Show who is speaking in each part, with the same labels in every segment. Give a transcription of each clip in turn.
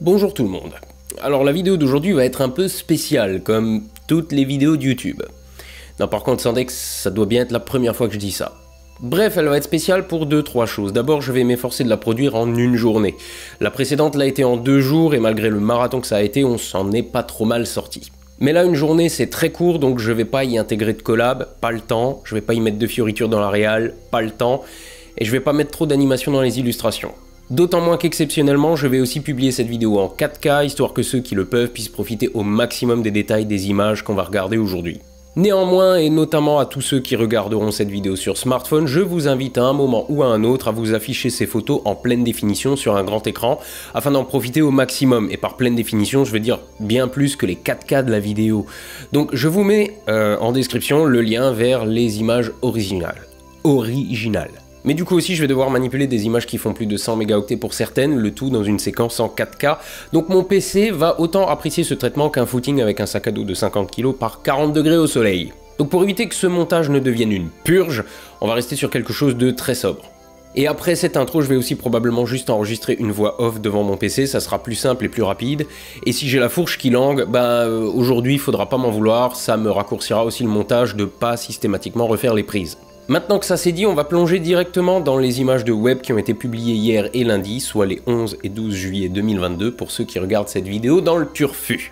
Speaker 1: Bonjour tout le monde. Alors la vidéo d'aujourd'hui va être un peu spéciale, comme toutes les vidéos de YouTube. Non par contre Sandex, ça doit bien être la première fois que je dis ça. Bref, elle va être spéciale pour deux trois choses. D'abord, je vais m'efforcer de la produire en une journée. La précédente l'a été en deux jours et malgré le marathon que ça a été, on s'en est pas trop mal sorti. Mais là, une journée, c'est très court, donc je vais pas y intégrer de collab, pas le temps. Je vais pas y mettre de fioritures dans la réal, pas le temps. Et je vais pas mettre trop d'animation dans les illustrations. D'autant moins qu'exceptionnellement, je vais aussi publier cette vidéo en 4K, histoire que ceux qui le peuvent puissent profiter au maximum des détails des images qu'on va regarder aujourd'hui. Néanmoins, et notamment à tous ceux qui regarderont cette vidéo sur smartphone, je vous invite à un moment ou à un autre à vous afficher ces photos en pleine définition sur un grand écran, afin d'en profiter au maximum. Et par pleine définition, je veux dire bien plus que les 4K de la vidéo. Donc je vous mets euh, en description le lien vers les images originales. Originales. Mais du coup aussi, je vais devoir manipuler des images qui font plus de 100 mégaoctets pour certaines, le tout dans une séquence en 4K. Donc mon PC va autant apprécier ce traitement qu'un footing avec un sac à dos de 50 kg par 40 degrés au soleil. Donc pour éviter que ce montage ne devienne une purge, on va rester sur quelque chose de très sobre. Et après cette intro, je vais aussi probablement juste enregistrer une voix off devant mon PC, ça sera plus simple et plus rapide. Et si j'ai la fourche qui langue, bah euh, aujourd'hui il faudra pas m'en vouloir, ça me raccourcira aussi le montage de pas systématiquement refaire les prises. Maintenant que ça c'est dit, on va plonger directement dans les images de web qui ont été publiées hier et lundi, soit les 11 et 12 juillet 2022 pour ceux qui regardent cette vidéo dans le turfu.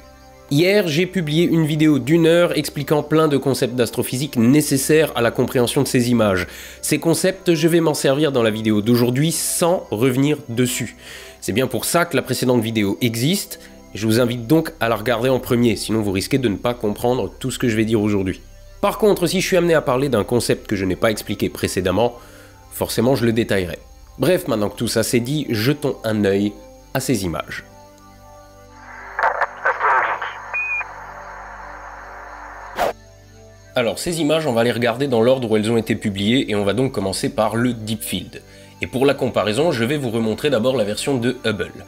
Speaker 1: Hier, j'ai publié une vidéo d'une heure expliquant plein de concepts d'astrophysique nécessaires à la compréhension de ces images. Ces concepts, je vais m'en servir dans la vidéo d'aujourd'hui sans revenir dessus. C'est bien pour ça que la précédente vidéo existe, je vous invite donc à la regarder en premier, sinon vous risquez de ne pas comprendre tout ce que je vais dire aujourd'hui. Par contre, si je suis amené à parler d'un concept que je n'ai pas expliqué précédemment, forcément je le détaillerai. Bref, maintenant que tout ça c'est dit, jetons un œil à ces images. Alors ces images, on va les regarder dans l'ordre où elles ont été publiées et on va donc commencer par le Deep Field. Et pour la comparaison, je vais vous remontrer d'abord la version de Hubble.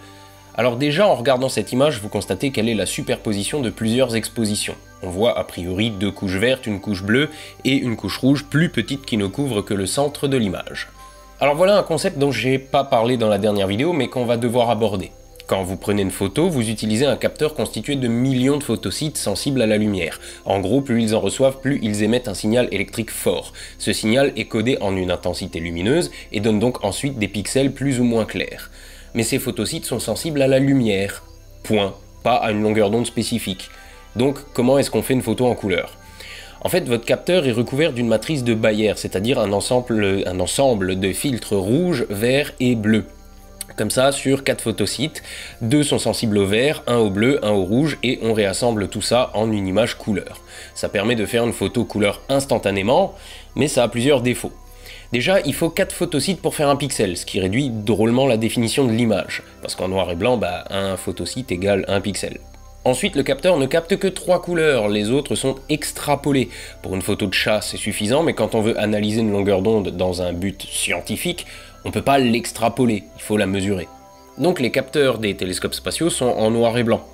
Speaker 1: Alors déjà en regardant cette image, vous constatez qu'elle est la superposition de plusieurs expositions. On voit a priori deux couches vertes, une couche bleue et une couche rouge plus petite qui ne couvre que le centre de l'image. Alors voilà un concept dont j'ai pas parlé dans la dernière vidéo mais qu'on va devoir aborder. Quand vous prenez une photo, vous utilisez un capteur constitué de millions de photocites sensibles à la lumière. En gros, plus ils en reçoivent, plus ils émettent un signal électrique fort. Ce signal est codé en une intensité lumineuse et donne donc ensuite des pixels plus ou moins clairs mais ces photocites sont sensibles à la lumière. Point. Pas à une longueur d'onde spécifique. Donc comment est-ce qu'on fait une photo en couleur? En fait, votre capteur est recouvert d'une matrice de Bayer, c'est-à-dire un ensemble, de filtres rouges, verts et bleus. Comme ça, sur 4 photocites, deux sont sensibles au vert, un au bleu, un au rouge, et on réassemble tout ça en une image couleur. Ça permet de faire une photo couleur instantanément, mais ça a plusieurs défauts. Déjà, il faut 4 photocites pour faire un pixel, ce qui réduit drôlement la définition de l'image, parce qu'en noir et blanc, bah, un photocite égale un pixel. Ensuite, le capteur ne capte que 3 couleurs, les autres sont extrapolées. Pour une photo de chat, c'est suffisant, mais quand on veut analyser une longueur d'onde dans un but scientifique, on ne peut pas l'extrapoler, il faut la mesurer. Donc les capteurs des télescopes spatiaux sont en noir et blanc.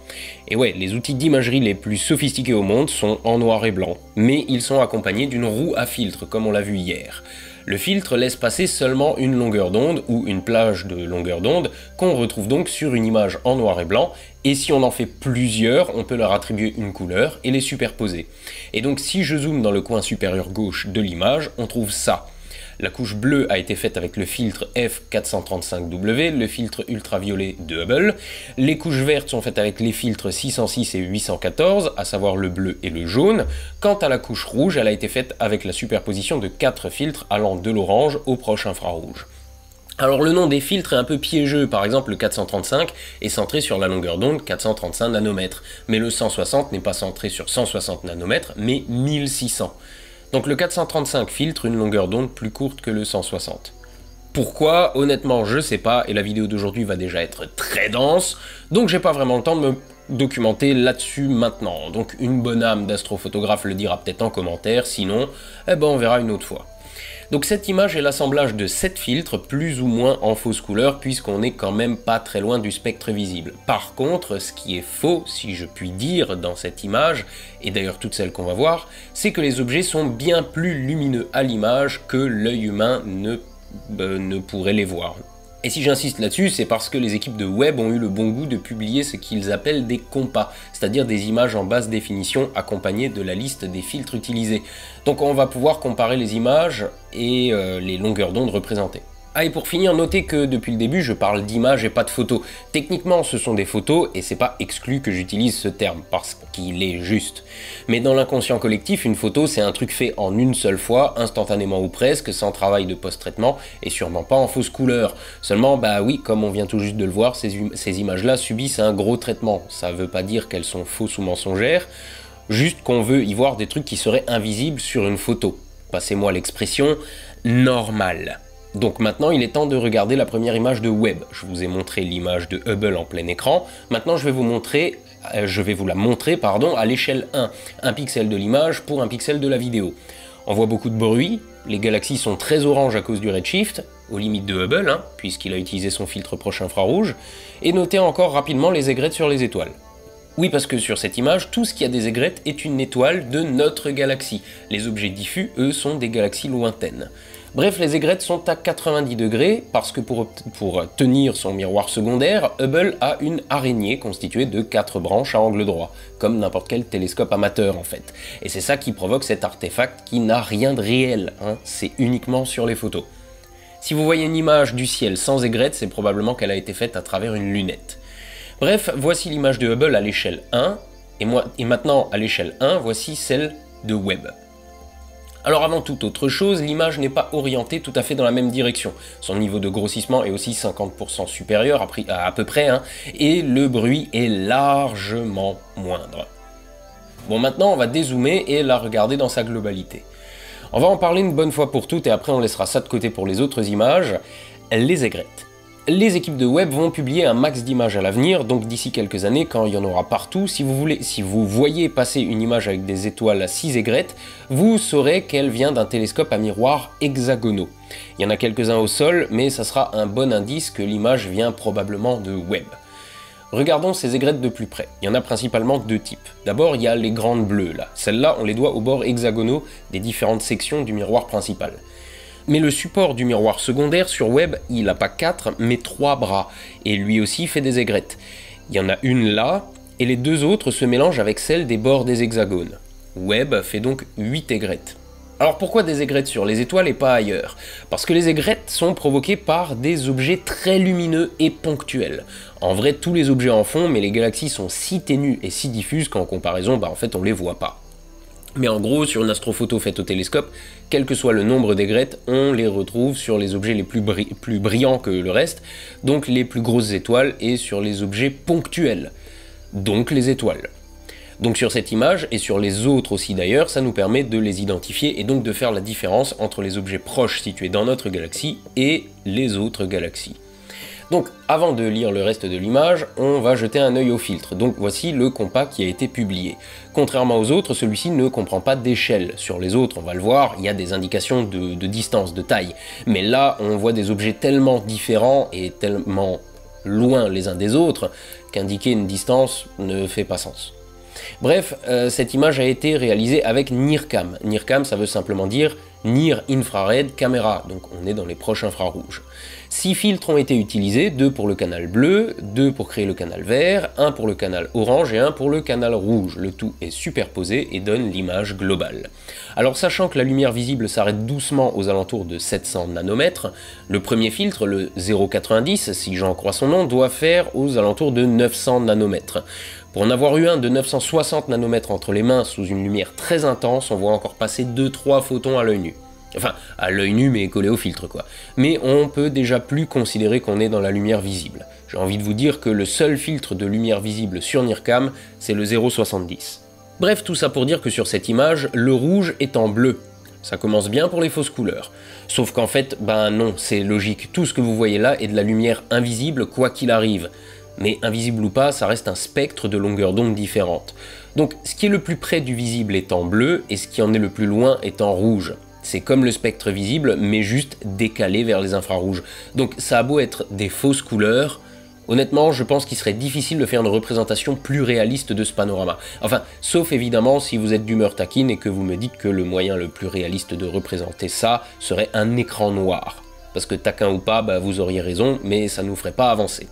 Speaker 1: Et ouais, les outils d'imagerie les plus sophistiqués au monde sont en noir et blanc, mais ils sont accompagnés d'une roue à filtre, comme on l'a vu hier. Le filtre laisse passer seulement une longueur d'onde ou une plage de longueur d'onde qu'on retrouve donc sur une image en noir et blanc et si on en fait plusieurs, on peut leur attribuer une couleur et les superposer. Et donc si je zoome dans le coin supérieur gauche de l'image, on trouve ça. La couche bleue a été faite avec le filtre F435W, le filtre ultraviolet de Hubble. Les couches vertes sont faites avec les filtres 606 et 814, à savoir le bleu et le jaune. Quant à la couche rouge, elle a été faite avec la superposition de 4 filtres allant de l'orange au proche infrarouge. Alors le nom des filtres est un peu piégeux, par exemple le 435 est centré sur la longueur d'onde 435 nanomètres, mais le 160 n'est pas centré sur 160 nanomètres, mais 1600. Donc le 435 filtre une longueur d'onde plus courte que le 160. Pourquoi? Honnêtement, je sais pas, et la vidéo d'aujourd'hui va déjà être très dense, donc j'ai pas vraiment le temps de me documenter là-dessus maintenant. Donc une bonne âme d'astrophotographe le dira peut-être en commentaire, sinon, eh ben on verra une autre fois. Donc cette image est l'assemblage de 7 filtres plus ou moins en fausse couleur puisqu'on n'est quand même pas très loin du spectre visible. Par contre, ce qui est faux, si je puis dire, dans cette image, et d'ailleurs toutes celles qu'on va voir, c'est que les objets sont bien plus lumineux à l'image que l'œil humain ne, euh, ne pourrait les voir. Et si j'insiste là-dessus, c'est parce que les équipes de web ont eu le bon goût de publier ce qu'ils appellent des compas, c'est-à-dire des images en basse définition accompagnées de la liste des filtres utilisés. Donc on va pouvoir comparer les images et euh, les longueurs d'onde représentées. Ah et pour finir, notez que depuis le début je parle d'images et pas de photos. Techniquement ce sont des photos et c'est pas exclu que j'utilise ce terme parce qu'il est juste. Mais dans l'inconscient collectif, une photo c'est un truc fait en une seule fois, instantanément ou presque, sans travail de post-traitement et sûrement pas en fausse couleur. Seulement bah oui, comme on vient tout juste de le voir, ces, ces images-là subissent un gros traitement. Ça veut pas dire qu'elles sont fausses ou mensongères, juste qu'on veut y voir des trucs qui seraient invisibles sur une photo. Passez-moi l'expression normale. Donc maintenant, il est temps de regarder la première image de web. Je vous ai montré l'image de Hubble en plein écran. Maintenant, je vais vous montrer, euh, je vais vous la montrer, à l'échelle 1. Un pixel de l'image pour un pixel de la vidéo. On voit beaucoup de bruit, les galaxies sont très oranges à cause du redshift, aux limites de Hubble, hein, puisqu'il a utilisé son filtre proche infrarouge, et notez encore rapidement les aigrettes sur les étoiles. Oui, parce que sur cette image, tout ce qui a des aigrettes est une étoile de notre galaxie. Les objets diffus, eux, sont des galaxies lointaines. Bref, les aigrettes sont à 90 degrés parce que pour, tenir son miroir secondaire, Hubble a une araignée constituée de 4 branches à angle droit, comme n'importe quel télescope amateur en fait. Et c'est ça qui provoque cet artefact qui n'a rien de réel, hein. c'est uniquement sur les photos. Si vous voyez une image du ciel sans aigrettes, c'est probablement qu'elle a été faite à travers une lunette. Bref, voici l'image de Hubble à l'échelle 1, et, moi, et maintenant à l'échelle 1, voici celle de Webb. Alors avant toute autre chose, l'image n'est pas orientée tout à fait dans la même direction. Son niveau de grossissement est aussi 50% supérieur à, peu près, hein, et le bruit est largement moindre. Bon maintenant on va dézoomer et la regarder dans sa globalité. On va en parler une bonne fois pour toutes et après on laissera ça de côté pour les autres images. Les aigrettes. Les équipes de web vont publier un max d'images à l'avenir, donc d'ici quelques années, quand il y en aura partout, si vous, voulez, si vous voyez passer une image avec des étoiles à 6 aigrettes, vous saurez qu'elle vient d'un télescope à miroir hexagonaux. Il y en a quelques-uns au sol, mais ça sera un bon indice que l'image vient probablement de web. Regardons ces aigrettes de plus près. Il y en a principalement deux types. D'abord, il y a les grandes bleues là. Celles-là, on les doit aux bords hexagonaux des différentes sections du miroir principal. Mais le support du miroir secondaire sur web, il n'a pas 4 mais 3 bras, et lui aussi fait des aigrettes. Il y en a une là, et les deux autres se mélangent avec celles des bords des hexagones. Web fait donc 8 aigrettes. Alors pourquoi des aigrettes sur les étoiles et pas ailleurs? Parce que les aigrettes sont provoquées par des objets très lumineux et ponctuels. En vrai, tous les objets en font, mais les galaxies sont si ténues et si diffuses qu'en comparaison, bah en fait on les voit pas. Mais en gros, sur une astrophoto faite au télescope, quel que soit le nombre d'aigrettes, on les retrouve sur les objets les plus, plus, brillants que le reste, donc les plus grosses étoiles, et sur les objets ponctuels, donc les étoiles. Donc sur cette image, et sur les autres aussi d'ailleurs, ça nous permet de les identifier et donc de faire la différence entre les objets proches situés dans notre galaxie et les autres galaxies. Donc avant de lire le reste de l'image, on va jeter un œil au filtre. Donc voici le compas qui a été publié. Contrairement aux autres, celui-ci ne comprend pas d'échelle. Sur les autres, on va le voir, il y a des indications de, distance, de taille. Mais là, on voit des objets tellement différents et tellement loin les uns des autres qu'indiquer une distance ne fait pas sens. Bref, euh, cette image a été réalisée avec NIRCam. NIRCam, ça veut simplement dire Near Infrared Camera, donc on est dans les proches infrarouges. Six filtres ont été utilisés, deux pour le canal bleu, deux pour créer le canal vert, un pour le canal orange et un pour le canal rouge. Le tout est superposé et donne l'image globale. Alors sachant que la lumière visible s'arrête doucement aux alentours de 700 nanomètres, le premier filtre, le 0,90, si j'en crois son nom, doit faire aux alentours de 900 nanomètres. Pour en avoir eu un de 960 nanomètres entre les mains sous une lumière très intense, on voit encore passer 2-3 photons à l'œil nu. Enfin, à l'œil nu mais collé au filtre quoi. Mais on peut déjà plus considérer qu'on est dans la lumière visible. J'ai envie de vous dire que le seul filtre de lumière visible sur NIRCam, c'est le 0,70. Bref, tout ça pour dire que sur cette image, le rouge est en bleu. Ça commence bien pour les fausses couleurs. Sauf qu'en fait, ben non, c'est logique. Tout ce que vous voyez là est de la lumière invisible quoi qu'il arrive mais invisible ou pas, ça reste un spectre de longueur d'onde différente. Donc ce qui est le plus près du visible est en bleu, et ce qui en est le plus loin est en rouge. C'est comme le spectre visible, mais juste décalé vers les infrarouges. Donc ça a beau être des fausses couleurs, honnêtement je pense qu'il serait difficile de faire une représentation plus réaliste de ce panorama. Enfin, sauf évidemment si vous êtes d'humeur taquine et que vous me dites que le moyen le plus réaliste de représenter ça serait un écran noir. parce que taquin ou pas, bah, vous auriez raison, mais ça nous ferait pas avancer.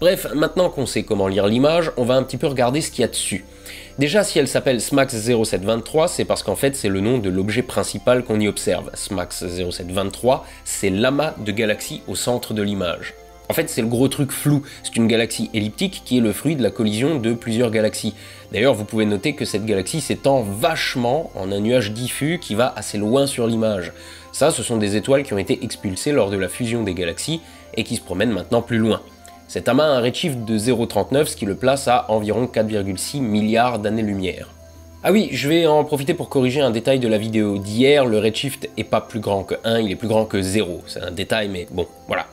Speaker 1: Bref, maintenant qu'on sait comment lire l'image, on va un petit peu regarder ce qu'il y a dessus. Déjà, si elle s'appelle SMAX 0723, c'est parce qu'en fait c'est le nom de l'objet principal qu'on y observe. SMAX 0723, c'est l'amas de galaxies au centre de l'image. En fait, c'est le gros truc flou. C'est une galaxie elliptique qui est le fruit de la collision de plusieurs galaxies. D'ailleurs, vous pouvez noter que cette galaxie s'étend vachement en un nuage diffus qui va assez loin sur l'image. Ça, ce sont des étoiles qui ont été expulsées lors de la fusion des galaxies et qui se promènent maintenant plus loin. Cet amas a un redshift de 0,39, ce qui le place à environ 4,6 milliards d'années-lumière. Ah oui, je vais en profiter pour corriger un détail de la vidéo d'hier, le redshift est pas plus grand que 1, il est plus grand que 0. C'est un détail, mais bon, voilà.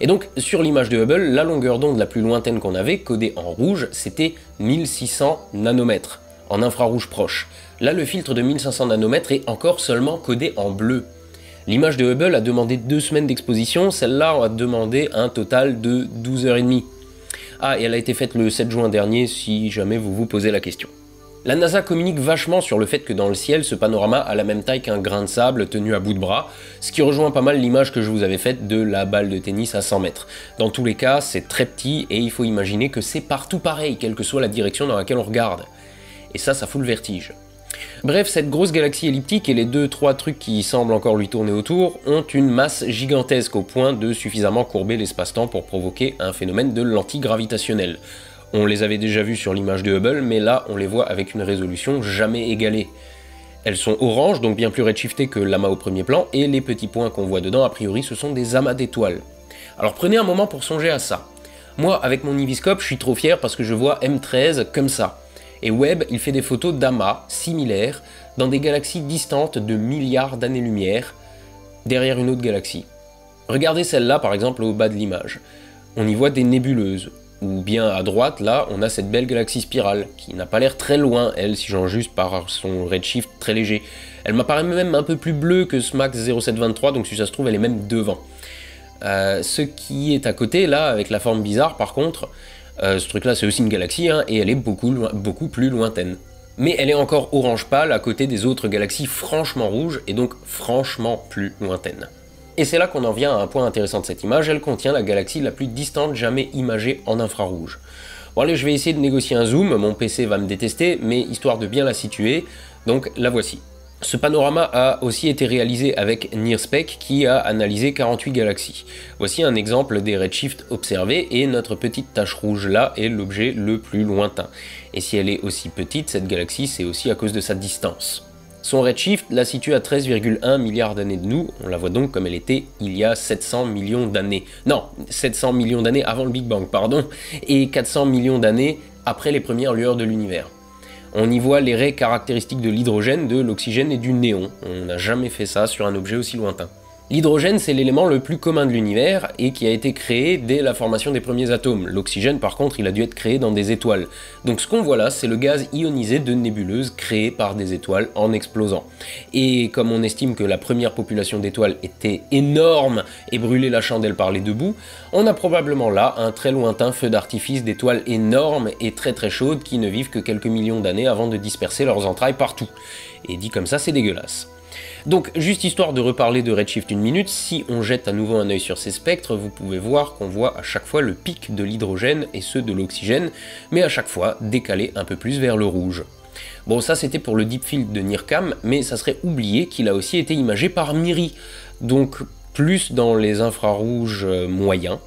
Speaker 1: Et donc, sur l'image de Hubble, la longueur d'onde la plus lointaine qu'on avait, codée en rouge, c'était 1600 nanomètres, en infrarouge proche. Là, le filtre de 1500 nanomètres est encore seulement codé en bleu. L'image de Hubble a demandé deux semaines d'exposition, celle-là a demandé un total de 12h30. Ah, et elle a été faite le 7 juin dernier, si jamais vous vous posez la question. La NASA communique vachement sur le fait que dans le ciel, ce panorama a la même taille qu'un grain de sable tenu à bout de bras, ce qui rejoint pas mal l'image que je vous avais faite de la balle de tennis à 100 mètres. Dans tous les cas, c'est très petit et il faut imaginer que c'est partout pareil, quelle que soit la direction dans laquelle on regarde. Et ça, ça fout le vertige. Bref, cette grosse galaxie elliptique et les deux trois trucs qui semblent encore lui tourner autour ont une masse gigantesque au point de suffisamment courber l'espace-temps pour provoquer un phénomène de l'antigravitationnel. On les avait déjà vus sur l'image de Hubble, mais là on les voit avec une résolution jamais égalée. Elles sont oranges, donc bien plus redshiftées que l'amas au premier plan, et les petits points qu'on voit dedans, a priori, ce sont des amas d'étoiles. Alors prenez un moment pour songer à ça. Moi, avec mon Iviscope, je suis trop fier parce que je vois M13 comme ça. Et Webb, il fait des photos d'amas similaires dans des galaxies distantes de milliards d'années-lumière, derrière une autre galaxie. Regardez celle-là, par exemple, au bas de l'image. On y voit des nébuleuses, ou bien à droite, là, on a cette belle galaxie spirale, qui n'a pas l'air très loin, elle, si j'en juste par son redshift très léger. Elle m'apparaît même un peu plus bleue que SMAX 0723, donc si ça se trouve, elle est même devant. Euh, ce qui est à côté, là, avec la forme bizarre, par contre, euh, ce truc-là, c'est aussi une galaxie, hein, et elle est beaucoup, beaucoup plus lointaine. Mais elle est encore orange pâle à côté des autres galaxies franchement rouges, et donc franchement plus lointaines. Et c'est là qu'on en vient à un point intéressant de cette image, elle contient la galaxie la plus distante jamais imagée en infrarouge. Bon allez, je vais essayer de négocier un zoom, mon PC va me détester, mais histoire de bien la situer, donc la voici. Ce panorama a aussi été réalisé avec NearSpec qui a analysé 48 galaxies. Voici un exemple des redshifts observés et notre petite tache rouge là est l'objet le plus lointain. Et si elle est aussi petite, cette galaxie, c'est aussi à cause de sa distance. Son redshift la situe à 13,1 milliards d'années de nous, on la voit donc comme elle était il y a 700 millions d'années. Non, 700 millions d'années avant le Big Bang, pardon, et 400 millions d'années après les premières lueurs de l'univers. On y voit les raies caractéristiques de l'hydrogène, de l'oxygène et du néon. On n'a jamais fait ça sur un objet aussi lointain. L'hydrogène, c'est l'élément le plus commun de l'univers et qui a été créé dès la formation des premiers atomes. L'oxygène, par contre, il a dû être créé dans des étoiles. Donc ce qu'on voit là, c'est le gaz ionisé de nébuleuses créées par des étoiles en explosant. Et comme on estime que la première population d'étoiles était énorme et brûlait la chandelle par les deux bouts, on a probablement là un très lointain feu d'artifice d'étoiles énormes et très très chaudes qui ne vivent que quelques millions d'années avant de disperser leurs entrailles partout. Et dit comme ça, c'est dégueulasse. Donc, juste histoire de reparler de Redshift une minute, si on jette à nouveau un œil sur ces spectres, vous pouvez voir qu'on voit à chaque fois le pic de l'hydrogène et ceux de l'oxygène, mais à chaque fois décalé un peu plus vers le rouge. Bon, ça c'était pour le Deep Field de NIRCam, mais ça serait oublié qu'il a aussi été imagé par MIRI, donc plus dans les infrarouges euh, moyens,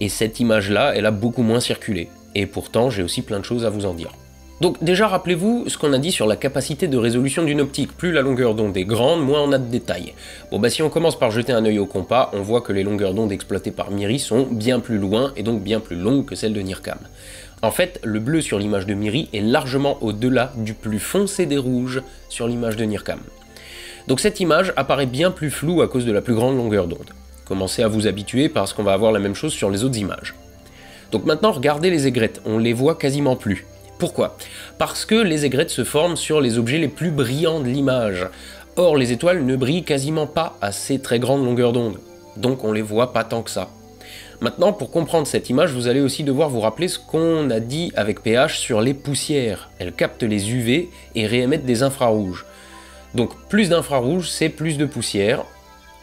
Speaker 1: et cette image-là, elle a beaucoup moins circulé. Et pourtant, j'ai aussi plein de choses à vous en dire. Donc déjà rappelez-vous ce qu'on a dit sur la capacité de résolution d'une optique, plus la longueur d'onde est grande, moins on a de détails. Bon bah si on commence par jeter un œil au compas, on voit que les longueurs d'onde exploitées par MIRI sont bien plus loin et donc bien plus longues que celles de NIRCam. En fait, le bleu sur l'image de MIRI est largement au-delà du plus foncé des rouges sur l'image de NIRCam. Donc cette image apparaît bien plus floue à cause de la plus grande longueur d'onde. Commencez à vous habituer parce qu'on va avoir la même chose sur les autres images. Donc maintenant regardez les aigrettes, on les voit quasiment plus. Pourquoi? Parce que les aigrettes se forment sur les objets les plus brillants de l'image. Or, les étoiles ne brillent quasiment pas à ces très grandes longueurs d'onde, donc on les voit pas tant que ça. Maintenant, pour comprendre cette image, vous allez aussi devoir vous rappeler ce qu'on a dit avec PH sur les poussières. Elles captent les UV et réémettent des infrarouges. Donc plus d'infrarouges, c'est plus de poussière.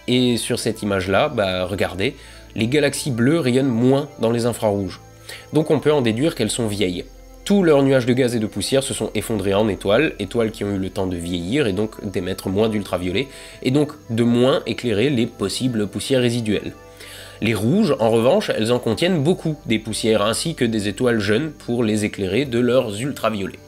Speaker 1: Et sur cette image-là, bah regardez, les galaxies bleues rayonnent moins dans les infrarouges. Donc on peut en déduire qu'elles sont vieilles. Tous leurs nuages de gaz et de poussière se sont effondrés en étoiles, étoiles qui ont eu le temps de vieillir et donc d'émettre moins d'ultraviolets, et donc de moins éclairer les possibles poussières résiduelles. Les rouges, en revanche, elles en contiennent beaucoup des poussières ainsi que des étoiles jeunes pour les éclairer de leurs ultraviolets.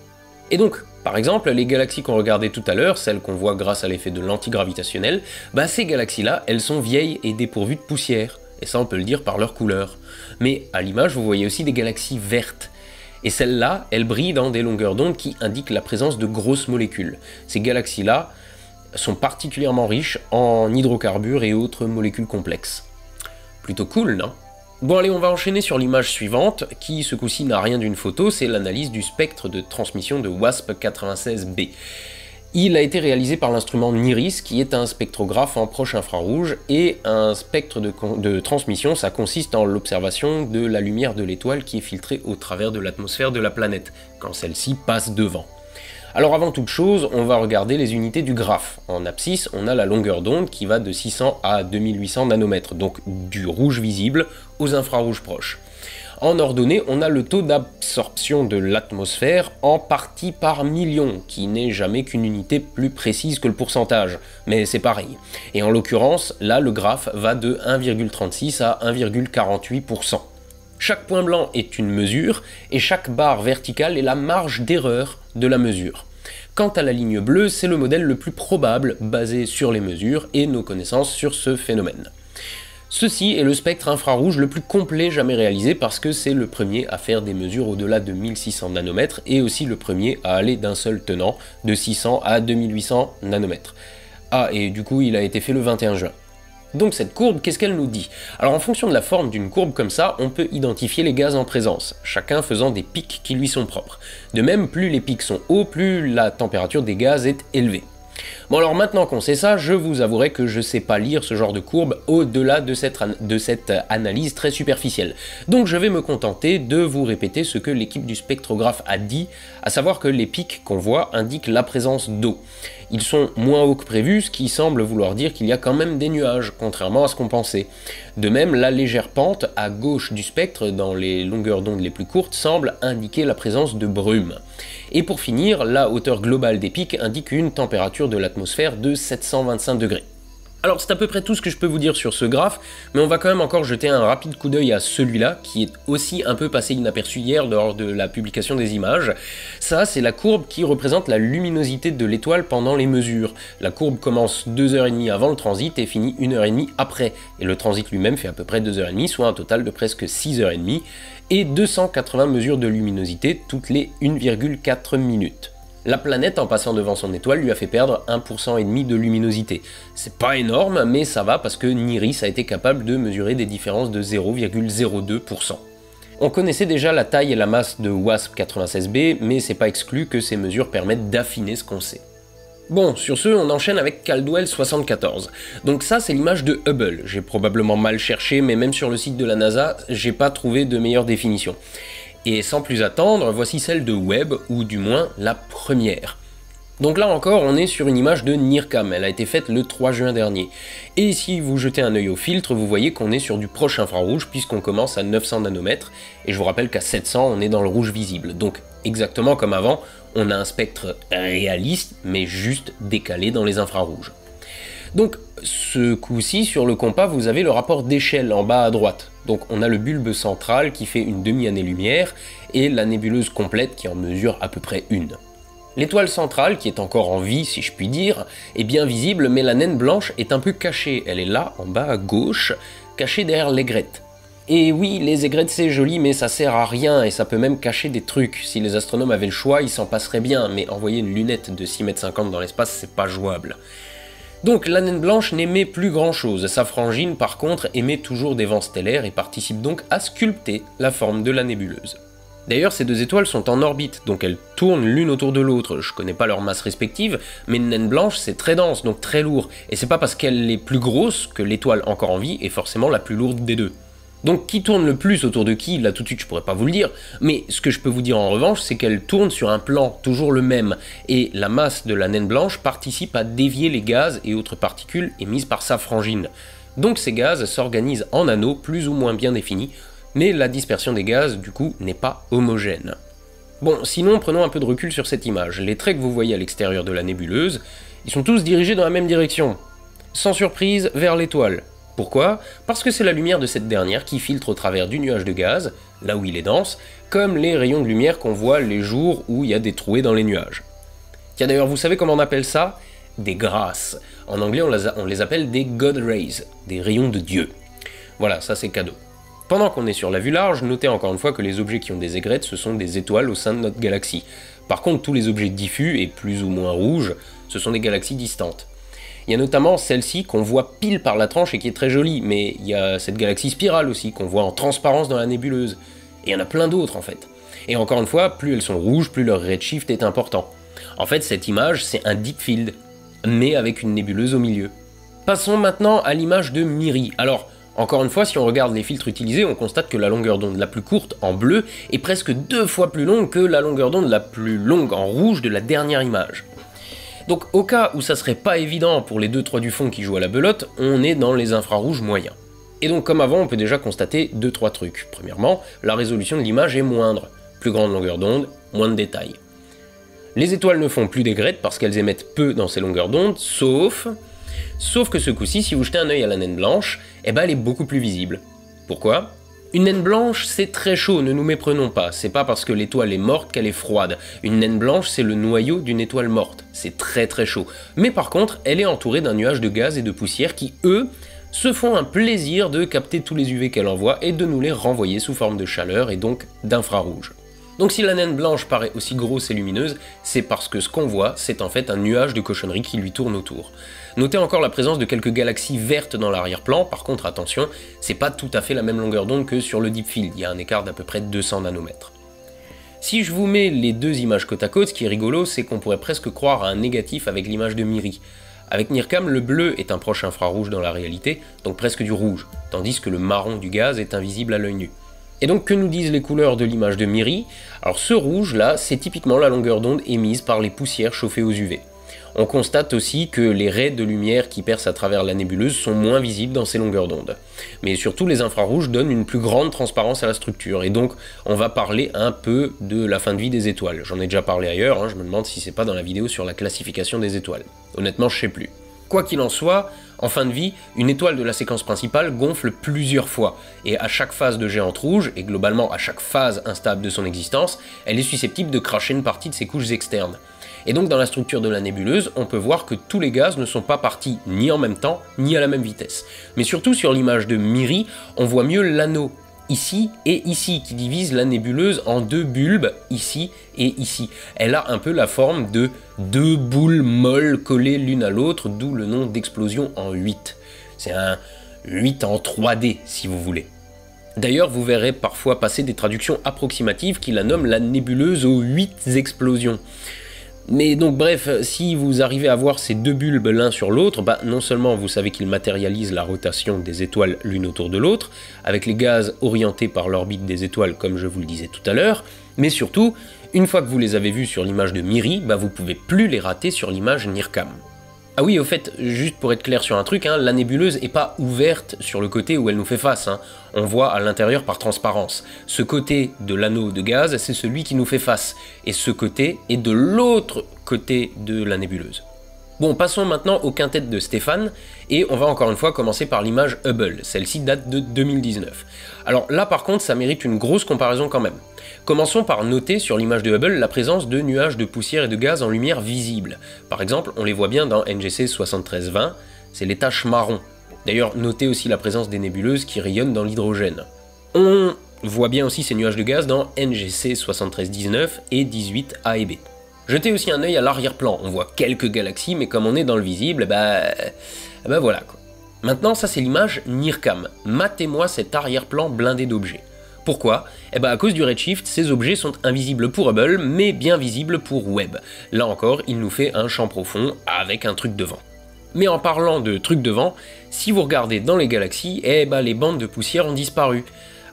Speaker 1: Et donc, par exemple, les galaxies qu'on regardait tout à l'heure, celles qu'on voit grâce à l'effet de l'antigravitationnel, bah ces galaxies-là, elles sont vieilles et dépourvues de poussière, et ça on peut le dire par leur couleur. Mais à l'image, vous voyez aussi des galaxies vertes, et celles-là, elles brillent dans des longueurs d'onde qui indiquent la présence de grosses molécules. Ces galaxies-là sont particulièrement riches en hydrocarbures et autres molécules complexes. Plutôt cool, non? Bon allez, on va enchaîner sur l'image suivante, qui ce coup-ci n'a rien d'une photo, c'est l'analyse du spectre de transmission de WASP-96b. Il a été réalisé par l'instrument NIRIS, qui est un spectrographe en proche infrarouge, et un spectre de, transmission, ça consiste en l'observation de la lumière de l'étoile qui est filtrée au travers de l'atmosphère de la planète, quand celle-ci passe devant. Alors avant toute chose, on va regarder les unités du graphe. En abscisse, on a la longueur d'onde qui va de 600 à 2800 nanomètres, donc du rouge visible aux infrarouges proches. En ordonnée, on a le taux d'absorption de l'atmosphère en partie par million, qui n'est jamais qu'une unité plus précise que le pourcentage, mais c'est pareil. Et en l'occurrence, là, le graphe va de 1,36 à 1,48%. Chaque point blanc est une mesure, et chaque barre verticale est la marge d'erreur de la mesure. Quant à la ligne bleue, c'est le modèle le plus probable basé sur les mesures et nos connaissances sur ce phénomène. Ceci est le spectre infrarouge le plus complet jamais réalisé parce que c'est le premier à faire des mesures au-delà de 1600 nanomètres et aussi le premier à aller d'un seul tenant de 600 à 2800 nanomètres. Ah, et du coup il a été fait le 21 juin. Donc cette courbe, qu'est-ce qu'elle nous dit? Alors en fonction de la forme d'une courbe comme ça, on peut identifier les gaz en présence, chacun faisant des pics qui lui sont propres. De même, plus les pics sont hauts, plus la température des gaz est élevée. Bon alors maintenant qu'on sait ça, je vous avouerai que je sais pas lire ce genre de courbe au-delà de cette, de cette analyse très superficielle. Donc je vais me contenter de vous répéter ce que l'équipe du spectrographe a dit, à savoir que les pics qu'on voit indiquent la présence d'eau. Ils sont moins hauts que prévu, ce qui semble vouloir dire qu'il y a quand même des nuages, contrairement à ce qu'on pensait. De même, la légère pente à gauche du spectre, dans les longueurs d'onde les plus courtes, semble indiquer la présence de brume. Et pour finir, la hauteur globale des pics indique une température de de 725 degrés. Alors c'est à peu près tout ce que je peux vous dire sur ce graphe, mais on va quand même encore jeter un rapide coup d'œil à celui-là, qui est aussi un peu passé inaperçu hier lors de la publication des images. Ça, c'est la courbe qui représente la luminosité de l'étoile pendant les mesures. La courbe commence 2h30 avant le transit et finit 1h30 après, et le transit lui-même fait à peu près 2h30, soit un total de presque 6h30, et 280 mesures de luminosité toutes les 1,4 minutes. La planète, en passant devant son étoile, lui a fait perdre 1,5% de luminosité. C'est pas énorme, mais ça va parce que NIRIS a été capable de mesurer des différences de 0,02%. On connaissait déjà la taille et la masse de WASP-96b, mais c'est pas exclu que ces mesures permettent d'affiner ce qu'on sait. Bon, sur ce, on enchaîne avec Caldwell 74. Donc ça, c'est l'image de Hubble. J'ai probablement mal cherché, mais même sur le site de la NASA, j'ai pas trouvé de meilleure définition. Et sans plus attendre, voici celle de Webb, ou du moins la première. Donc là encore, on est sur une image de NIRCAM, elle a été faite le 3 juin dernier. Et si vous jetez un œil au filtre, vous voyez qu'on est sur du proche infrarouge puisqu'on commence à 900 nanomètres, et je vous rappelle qu'à 700 on est dans le rouge visible. Donc exactement comme avant, on a un spectre réaliste, mais juste décalé dans les infrarouges. Ce coup-ci, sur le compas, vous avez le rapport d'échelle en bas à droite. Donc on a le bulbe central qui fait une demi-année-lumière et la nébuleuse complète qui en mesure à peu près une. L'étoile centrale, qui est encore en vie si je puis dire, est bien visible mais la naine blanche est un peu cachée, elle est là en bas à gauche, cachée derrière l'aigrette. Et oui, les aigrettes c'est joli mais ça sert à rien et ça peut même cacher des trucs. Si les astronomes avaient le choix, ils s'en passeraient bien, mais envoyer une lunette de 6,50 m dans l'espace c'est pas jouable. Donc la naine blanche n'émet plus grand chose, sa frangine par contre émet toujours des vents stellaires et participe donc à sculpter la forme de la nébuleuse. D'ailleurs, ces deux étoiles sont en orbite, donc elles tournent l'une autour de l'autre. Je connais pas leur masse respective, mais une naine blanche c'est très dense, donc très lourd. Et c'est pas parce qu'elle est plus grosse que l'étoile encore en vie est forcément la plus lourde des deux. Donc qui tourne le plus autour de qui, là tout de suite je pourrais pas vous le dire, mais ce que je peux vous dire en revanche, c'est qu'elle tourne sur un plan toujours le même, et la masse de la naine blanche participe à dévier les gaz et autres particules émises par sa frangine. Donc ces gaz s'organisent en anneaux plus ou moins bien définis, mais la dispersion des gaz du coup n'est pas homogène. Bon, sinon prenons un peu de recul sur cette image. Les traits que vous voyez à l'extérieur de la nébuleuse, ils sont tous dirigés dans la même direction. Sans surprise, vers l'étoile. Pourquoi Parce que c'est la lumière de cette dernière qui filtre au travers du nuage de gaz, là où il est dense, comme les rayons de lumière qu'on voit les jours où il y a des trouées dans les nuages. Tiens d'ailleurs, vous savez comment on appelle ça? Des grâces. En anglais, on les appelle des God Rays, des rayons de Dieu. Voilà, ça c'est cadeau. Pendant qu'on est sur la vue large, notez encore une fois que les objets qui ont des aigrettes, ce sont des étoiles au sein de notre galaxie. Par contre, tous les objets diffus et plus ou moins rouges, ce sont des galaxies distantes. Il y a notamment celle-ci qu'on voit pile par la tranche et qui est très jolie, mais il y a cette galaxie spirale aussi qu'on voit en transparence dans la nébuleuse. Et il y en a plein d'autres en fait. Et encore une fois, plus elles sont rouges, plus leur redshift est important. En fait, cette image, c'est un deep field, mais avec une nébuleuse au milieu. Passons maintenant à l'image de Miri. Alors, encore une fois, si on regarde les filtres utilisés, on constate que la longueur d'onde la plus courte en bleu est presque deux fois plus longue que la longueur d'onde la plus longue en rouge de la dernière image. Donc au cas où ça serait pas évident pour les 2-3 du fond qui jouent à la belote, on est dans les infrarouges moyens. Et donc comme avant, on peut déjà constater 2-3 trucs. Premièrement, la résolution de l'image est moindre, plus grande longueur d'onde, moins de détails. Les étoiles ne font plus d'aigrettes parce qu'elles émettent peu dans ces longueurs d'onde, sauf... Sauf que ce coup-ci, si vous jetez un œil à la naine blanche, eh ben elle est beaucoup plus visible. Pourquoi? Une naine blanche, c'est très chaud, ne nous méprenons pas. C'est pas parce que l'étoile est morte qu'elle est froide. Une naine blanche, c'est le noyau d'une étoile morte. C'est très très chaud. Mais par contre, elle est entourée d'un nuage de gaz et de poussière qui, eux, se font un plaisir de capter tous les UV qu'elle envoie et de nous les renvoyer sous forme de chaleur et donc d'infrarouge. Donc si la naine blanche paraît aussi grosse et lumineuse, c'est parce que ce qu'on voit, c'est en fait un nuage de cochonnerie qui lui tourne autour. Notez encore la présence de quelques galaxies vertes dans l'arrière-plan, par contre attention, c'est pas tout à fait la même longueur d'onde que sur le Deep Field, il y a un écart d'à peu près 200 nanomètres. Si je vous mets les deux images côte à côte, ce qui est rigolo, c'est qu'on pourrait presque croire à un négatif avec l'image de Miri. Avec NIRCAM, le bleu est un proche infrarouge dans la réalité, donc presque du rouge, tandis que le marron du gaz est invisible à l'œil nu. Et donc que nous disent les couleurs de l'image de Miri? Alors ce rouge là, c'est typiquement la longueur d'onde émise par les poussières chauffées aux UV. On constate aussi que les raies de lumière qui percent à travers la nébuleuse sont moins visibles dans ces longueurs d'onde. Mais surtout, les infrarouges donnent une plus grande transparence à la structure, et donc on va parler un peu de la fin de vie des étoiles. J'en ai déjà parlé ailleurs, hein, je me demande si c'est pas dans la vidéo sur la classification des étoiles. Honnêtement, je sais plus. Quoi qu'il en soit, en fin de vie, une étoile de la séquence principale gonfle plusieurs fois, et à chaque phase de géante rouge, et globalement à chaque phase instable de son existence, elle est susceptible de cracher une partie de ses couches externes. Et donc dans la structure de la nébuleuse, on peut voir que tous les gaz ne sont pas partis ni en même temps, ni à la même vitesse. Mais surtout sur l'image de Miri, on voit mieux l'anneau ici et ici, qui divise la nébuleuse en deux bulbes, ici et ici. Elle a un peu la forme de deux boules molles collées l'une à l'autre, d'où le nom d'explosion en 8. C'est un 8 en 3D, si vous voulez. D'ailleurs, vous verrez parfois passer des traductions approximatives qui la nomment la nébuleuse aux 8 explosions. Mais donc bref, si vous arrivez à voir ces deux bulbes l'un sur l'autre, bah, non seulement vous savez qu'ils matérialisent la rotation des étoiles l'une autour de l'autre, avec les gaz orientés par l'orbite des étoiles comme je vous le disais tout à l'heure, mais surtout, une fois que vous les avez vus sur l'image de Miri, bah, vous pouvez plus les rater sur l'image NIRCAM. Ah oui, au fait, juste pour être clair sur un truc, hein, la nébuleuse est pas ouverte sur le côté où elle nous fait face. Hein. On voit à l'intérieur par transparence. Ce côté de l'anneau de gaz, c'est celui qui nous fait face. Et ce côté est de l'autre côté de la nébuleuse. Bon, passons maintenant au quintet de Stéphane, et on va encore une fois commencer par l'image Hubble. Celle-ci date de 2019. Alors là par contre, ça mérite une grosse comparaison quand même. Commençons par noter sur l'image de Hubble la présence de nuages de poussière et de gaz en lumière visible. Par exemple, on les voit bien dans NGC 7320, c'est les taches marron. D'ailleurs, notez aussi la présence des nébuleuses qui rayonnent dans l'hydrogène. On voit bien aussi ces nuages de gaz dans NGC 7319 et 18 A et B. Jetez aussi un œil à l'arrière-plan, on voit quelques galaxies, mais comme on est dans le visible, bah, bah voilà quoi. Maintenant, ça c'est l'image NIRCAM. Matez-moi cet arrière-plan blindé d'objets. Pourquoi Eh bien à cause du redshift, ces objets sont invisibles pour Hubble, mais bien visibles pour Webb. Là encore, il nous fait un champ profond avec un truc devant. Mais en parlant de truc devant, si vous regardez dans les galaxies, eh ben, les bandes de poussière ont disparu.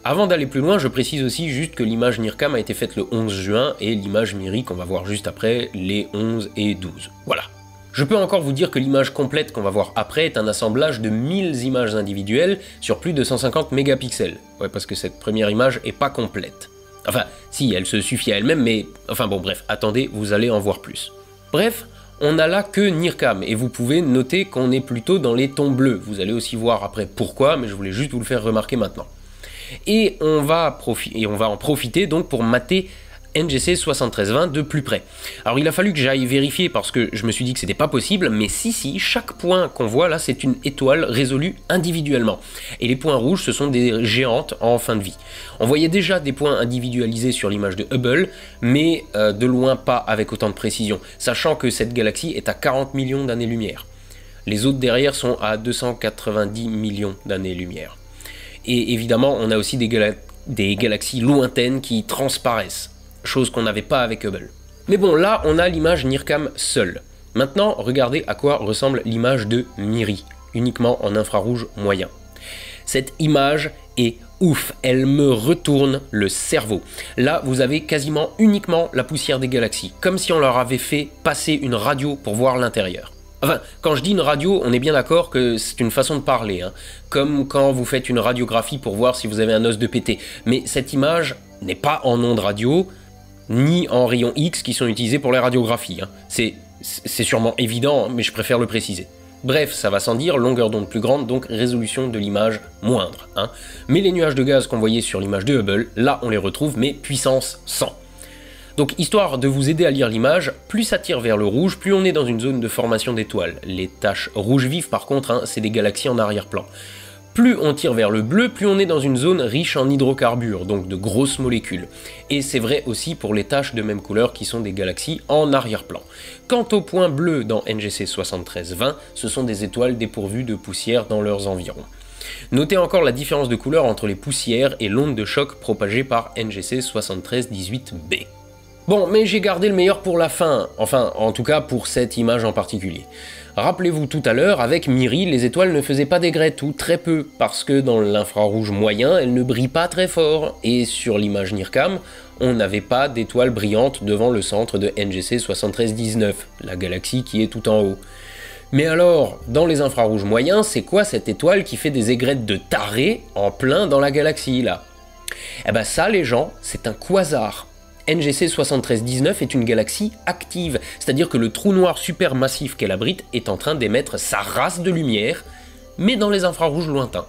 Speaker 1: Avant d'aller plus loin, je précise aussi juste que l'image NIRCAM a été faite le 11 juin et l'image MIRI qu'on va voir juste après les 11 et 12. Voilà. Je peux encore vous dire que l'image complète qu'on va voir après est un assemblage de 1000 images individuelles sur plus de 150 mégapixels. Ouais, parce que cette première image est pas complète. Enfin, si, elle se suffit à elle-même, mais... Enfin bon, bref, attendez, vous allez en voir plus. Bref, on n'a là que NIRCAM, et vous pouvez noter qu'on est plutôt dans les tons bleus. Vous allez aussi voir après pourquoi, mais je voulais juste vous le faire remarquer maintenant. Et on va, et on va en profiter donc pour mater NGC 7320 de plus près. Alors il a fallu que j'aille vérifier parce que je me suis dit que c'était pas possible, mais si si, chaque point qu'on voit là c'est une étoile résolue individuellement. Et les points rouges ce sont des géantes en fin de vie. On voyait déjà des points individualisés sur l'image de Hubble, mais euh, de loin pas avec autant de précision, sachant que cette galaxie est à 40 millions d'années-lumière. Les autres derrière sont à 290 millions d'années-lumière. Et évidemment, on a aussi des, des galaxies lointaines qui transparaissent chose qu'on n'avait pas avec Hubble. Mais bon, là, on a l'image NIRCAM seule. Maintenant, regardez à quoi ressemble l'image de MIRI, uniquement en infrarouge moyen. Cette image est ouf, elle me retourne le cerveau. Là, vous avez quasiment uniquement la poussière des galaxies, comme si on leur avait fait passer une radio pour voir l'intérieur. Enfin, quand je dis une radio, on est bien d'accord que c'est une façon de parler, hein. comme quand vous faites une radiographie pour voir si vous avez un os de pété. Mais cette image n'est pas en ondes radio, ni en rayons X qui sont utilisés pour les radiographies. Hein. C'est sûrement évident, mais je préfère le préciser. Bref, ça va sans dire, longueur d'onde plus grande, donc résolution de l'image moindre. Hein. Mais les nuages de gaz qu'on voyait sur l'image de Hubble, là on les retrouve, mais puissance 100. Donc histoire de vous aider à lire l'image, plus ça tire vers le rouge, plus on est dans une zone de formation d'étoiles. Les taches rouges vives par contre, hein, c'est des galaxies en arrière-plan. Plus on tire vers le bleu, plus on est dans une zone riche en hydrocarbures, donc de grosses molécules. Et c'est vrai aussi pour les taches de même couleur qui sont des galaxies en arrière-plan. Quant au point bleu dans NGC 7320, ce sont des étoiles dépourvues de poussière dans leurs environs. Notez encore la différence de couleur entre les poussières et l'onde de choc propagée par NGC 7318b. Bon, mais j'ai gardé le meilleur pour la fin, enfin en tout cas pour cette image en particulier. Rappelez-vous tout à l'heure, avec Miri, les étoiles ne faisaient pas des grettes, ou très peu, parce que dans l'infrarouge moyen, elles ne brillent pas très fort, et sur l'image NIRCAM, on n'avait pas d'étoiles brillantes devant le centre de NGC 7319, la galaxie qui est tout en haut. Mais alors, dans les infrarouges moyens, c'est quoi cette étoile qui fait des aigrettes de taré en plein dans la galaxie là? Eh ben ça les gens, c'est un quasar. NGC 7319 est une galaxie active, c'est-à-dire que le trou noir supermassif qu'elle abrite est en train d'émettre sa race de lumière, mais dans les infrarouges lointains.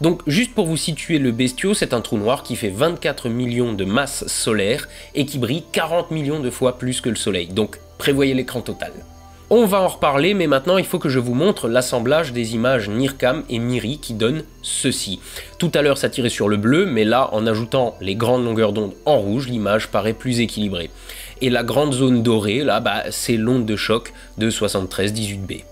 Speaker 1: Donc juste pour vous situer le bestiau, c'est un trou noir qui fait 24 millions de masses solaires et qui brille 40 millions de fois plus que le Soleil, donc prévoyez l'écran total. On va en reparler, mais maintenant il faut que je vous montre l'assemblage des images NIRCAM et MIRI qui donnent ceci. Tout à l'heure ça tirait sur le bleu, mais là en ajoutant les grandes longueurs d'onde en rouge, l'image paraît plus équilibrée. Et la grande zone dorée, là, bah, c'est l'onde de choc de 73-18B.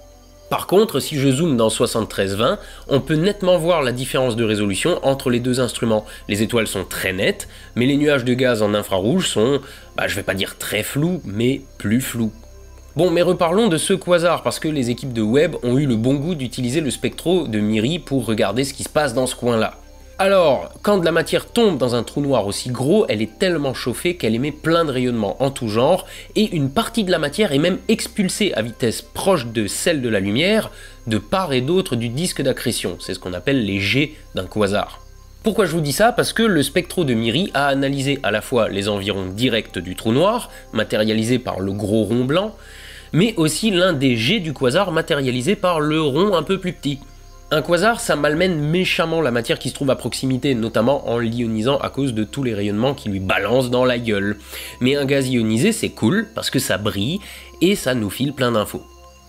Speaker 1: Par contre, si je zoome dans 7320, on peut nettement voir la différence de résolution entre les deux instruments. Les étoiles sont très nettes, mais les nuages de gaz en infrarouge sont, bah, je vais pas dire très flous, mais plus flous. Bon, mais reparlons de ce quasar, parce que les équipes de Webb ont eu le bon goût d'utiliser le spectro de Miri pour regarder ce qui se passe dans ce coin-là. Alors, quand de la matière tombe dans un trou noir aussi gros, elle est tellement chauffée qu'elle émet plein de rayonnements en tout genre, et une partie de la matière est même expulsée à vitesse proche de celle de la lumière, de part et d'autre du disque d'accrétion. C'est ce qu'on appelle les jets d'un quasar. Pourquoi je vous dis ça? Parce que le spectro de Miri a analysé à la fois les environs directs du trou noir, matérialisés par le gros rond blanc, mais aussi l'un des jets du quasar matérialisé par le rond un peu plus petit. Un quasar, ça malmène méchamment la matière qui se trouve à proximité, notamment en l'ionisant à cause de tous les rayonnements qui lui balancent dans la gueule. Mais un gaz ionisé, c'est cool, parce que ça brille, et ça nous file plein d'infos.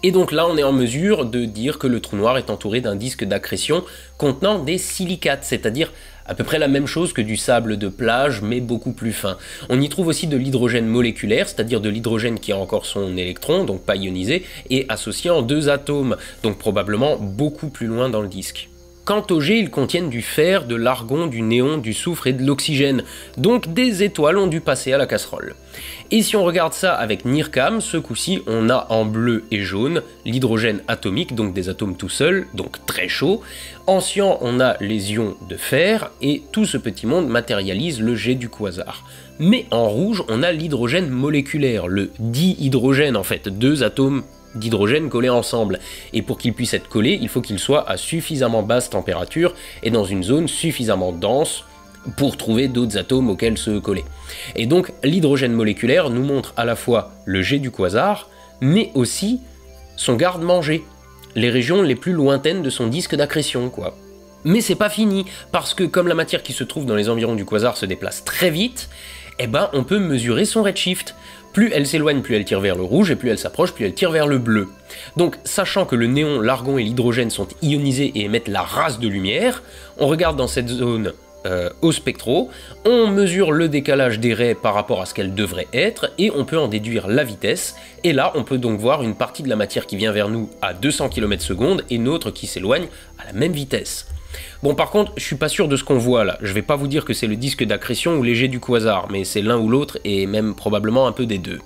Speaker 1: Et donc là, on est en mesure de dire que le trou noir est entouré d'un disque d'accrétion contenant des silicates, c'est-à-dire à peu près la même chose que du sable de plage, mais beaucoup plus fin. On y trouve aussi de l'hydrogène moléculaire, c'est-à-dire de l'hydrogène qui a encore son électron, donc pas ionisé, et associé en deux atomes, donc probablement beaucoup plus loin dans le disque. Quant aux jets, ils contiennent du fer, de l'argon, du néon, du soufre et de l'oxygène. Donc des étoiles ont dû passer à la casserole. Et si on regarde ça avec NIRCAM, ce coup-ci, on a en bleu et jaune l'hydrogène atomique, donc des atomes tout seuls, donc très chaud. En cyan, on a les ions de fer, et tout ce petit monde matérialise le jet du quasar. Mais en rouge, on a l'hydrogène moléculaire, le dihydrogène en fait, deux atomes d'hydrogène collés ensemble. Et pour qu'il puisse être collé, il faut qu'il soit à suffisamment basse température et dans une zone suffisamment dense pour trouver d'autres atomes auxquels se coller. Et donc l'hydrogène moléculaire nous montre à la fois le jet du quasar, mais aussi son garde-manger, les régions les plus lointaines de son disque d'accrétion, quoi. Mais c'est pas fini, parce que comme la matière qui se trouve dans les environs du quasar se déplace très vite, eh ben on peut mesurer son redshift. Plus elle s'éloigne, plus elle tire vers le rouge, et plus elle s'approche, plus elle tire vers le bleu. Donc, sachant que le néon, l'argon et l'hydrogène sont ionisés et émettent la race de lumière, on regarde dans cette zone euh, au spectro, on mesure le décalage des raies par rapport à ce qu'elles devraient être, et on peut en déduire la vitesse, et là on peut donc voir une partie de la matière qui vient vers nous à 200 km s et une autre qui s'éloigne à la même vitesse. Bon par contre, je suis pas sûr de ce qu'on voit là, je vais pas vous dire que c'est le disque d'accrétion ou léger du quasar, mais c'est l'un ou l'autre, et même probablement un peu des deux.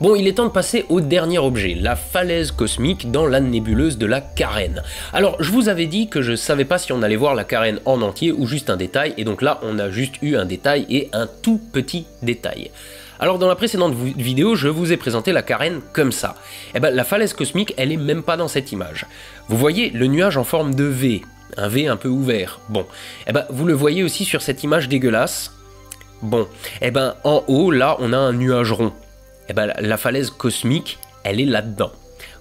Speaker 1: Bon, il est temps de passer au dernier objet, la falaise cosmique dans la nébuleuse de la Carène. Alors, je vous avais dit que je savais pas si on allait voir la Carène en entier ou juste un détail, et donc là, on a juste eu un détail et un tout petit détail. Alors dans la précédente vidéo, je vous ai présenté la carène comme ça. Eh ben la falaise cosmique, elle est même pas dans cette image. Vous voyez le nuage en forme de V, un V un peu ouvert. Bon, eh ben vous le voyez aussi sur cette image dégueulasse. Bon, eh ben en haut, là, on a un nuage rond eh ben, la falaise cosmique, elle est là-dedans.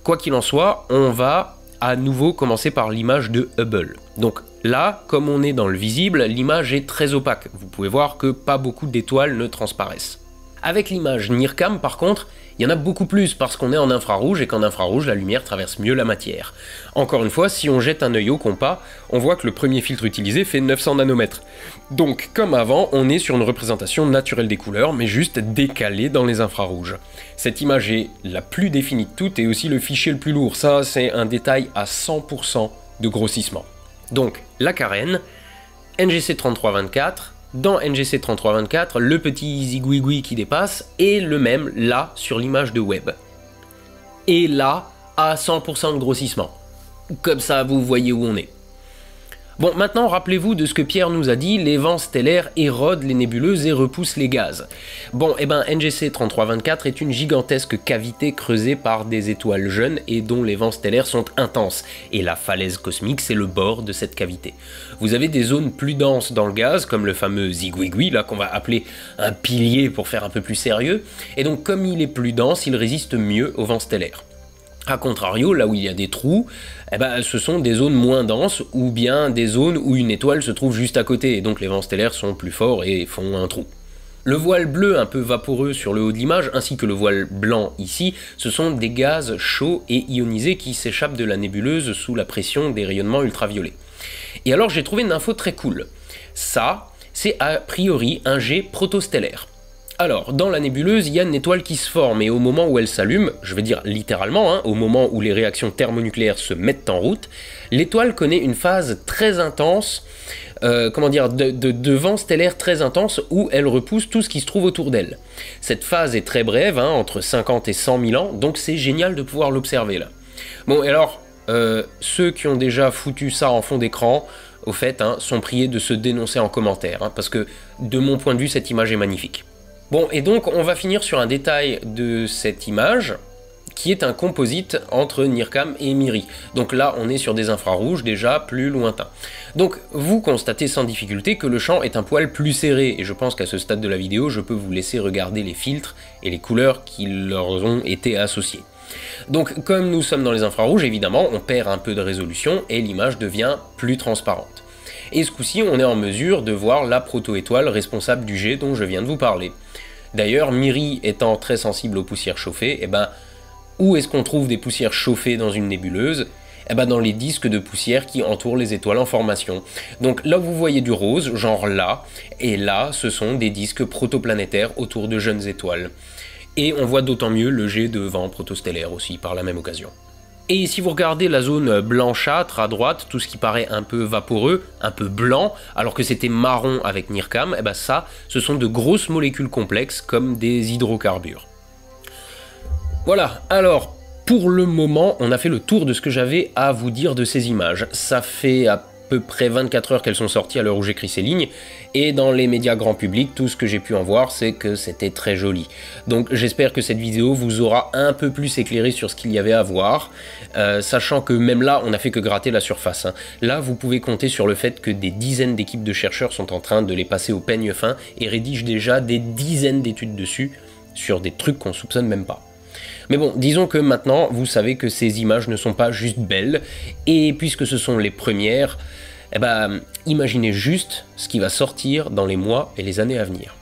Speaker 1: Quoi qu'il en soit, on va à nouveau commencer par l'image de Hubble. Donc là, comme on est dans le visible, l'image est très opaque. Vous pouvez voir que pas beaucoup d'étoiles ne transparaissent. Avec l'image NIRCAM, par contre, il y en a beaucoup plus parce qu'on est en infrarouge et qu'en infrarouge, la lumière traverse mieux la matière. Encore une fois, si on jette un œil au compas, on voit que le premier filtre utilisé fait 900 nanomètres. Donc, comme avant, on est sur une représentation naturelle des couleurs, mais juste décalée dans les infrarouges. Cette image est la plus définie de toutes et aussi le fichier le plus lourd. Ça, c'est un détail à 100% de grossissement. Donc, la carène, NGC 3324, dans NGC 3324, le petit zigouigoui qui dépasse est le même là sur l'image de web. Et là, à 100% de grossissement. Comme ça, vous voyez où on est. Bon, maintenant, rappelez-vous de ce que Pierre nous a dit, les vents stellaires érodent les nébuleuses et repoussent les gaz. Bon, eh ben, NGC 3324 est une gigantesque cavité creusée par des étoiles jeunes et dont les vents stellaires sont intenses, et la falaise cosmique, c'est le bord de cette cavité. Vous avez des zones plus denses dans le gaz, comme le fameux zigouigoui, là, qu'on va appeler un pilier pour faire un peu plus sérieux, et donc comme il est plus dense, il résiste mieux aux vents stellaires. A contrario, là où il y a des trous, eh ben, ce sont des zones moins denses ou bien des zones où une étoile se trouve juste à côté et donc les vents stellaires sont plus forts et font un trou. Le voile bleu un peu vaporeux sur le haut de l'image ainsi que le voile blanc ici, ce sont des gaz chauds et ionisés qui s'échappent de la nébuleuse sous la pression des rayonnements ultraviolets. Et alors j'ai trouvé une info très cool. Ça, c'est a priori un jet protostellaire. Alors, dans la nébuleuse, il y a une étoile qui se forme, et au moment où elle s'allume, je veux dire littéralement, hein, au moment où les réactions thermonucléaires se mettent en route, l'étoile connaît une phase très intense, euh, comment dire, de, vent stellaire très intense, où elle repousse tout ce qui se trouve autour d'elle. Cette phase est très brève, hein, entre 50 et 100 000 ans, donc c'est génial de pouvoir l'observer là. Bon, et alors, euh, ceux qui ont déjà foutu ça en fond d'écran, au fait, hein, sont priés de se dénoncer en commentaire, parce que de mon point de vue, cette image est magnifique. Bon, et donc on va finir sur un détail de cette image, qui est un composite entre NIRCAM et MIRI. Donc là, on est sur des infrarouges déjà plus lointains. Donc vous constatez sans difficulté que le champ est un poil plus serré, et je pense qu'à ce stade de la vidéo, je peux vous laisser regarder les filtres et les couleurs qui leur ont été associés. Donc comme nous sommes dans les infrarouges, évidemment, on perd un peu de résolution et l'image devient plus transparente. Et ce coup-ci, on est en mesure de voir la proto-étoile responsable du jet dont je viens de vous parler. D'ailleurs, Miri étant très sensible aux poussières chauffées, eh ben, où est-ce qu'on trouve des poussières chauffées dans une nébuleuse? Eh ben dans les disques de poussière qui entourent les étoiles en formation. Donc là vous voyez du rose, genre là, et là ce sont des disques protoplanétaires autour de jeunes étoiles. Et on voit d'autant mieux le jet de vent protostellaire aussi par la même occasion. Et si vous regardez la zone blanchâtre à droite, tout ce qui paraît un peu vaporeux, un peu blanc, alors que c'était marron avec NIRCAM, et eh ben ça, ce sont de grosses molécules complexes comme des hydrocarbures. Voilà, alors pour le moment, on a fait le tour de ce que j'avais à vous dire de ces images. Ça fait à peu près 24 heures qu'elles sont sorties à l'heure où j'écris ces lignes, et dans les médias grand public, tout ce que j'ai pu en voir, c'est que c'était très joli. Donc j'espère que cette vidéo vous aura un peu plus éclairé sur ce qu'il y avait à voir, euh, sachant que même là, on n'a fait que gratter la surface. Hein. Là, vous pouvez compter sur le fait que des dizaines d'équipes de chercheurs sont en train de les passer au peigne fin et rédigent déjà des dizaines d'études dessus, sur des trucs qu'on soupçonne même pas. Mais bon, disons que maintenant, vous savez que ces images ne sont pas juste belles, et puisque ce sont les premières, eh ben, imaginez juste ce qui va sortir dans les mois et les années à venir.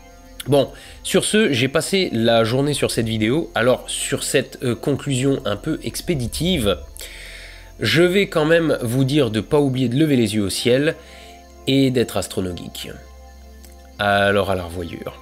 Speaker 1: Bon, sur ce, j'ai passé la journée sur cette vidéo, alors sur cette euh, conclusion un peu expéditive, je vais quand même vous dire de ne pas oublier de lever les yeux au ciel et d'être astronogeek. Alors à la revoyure.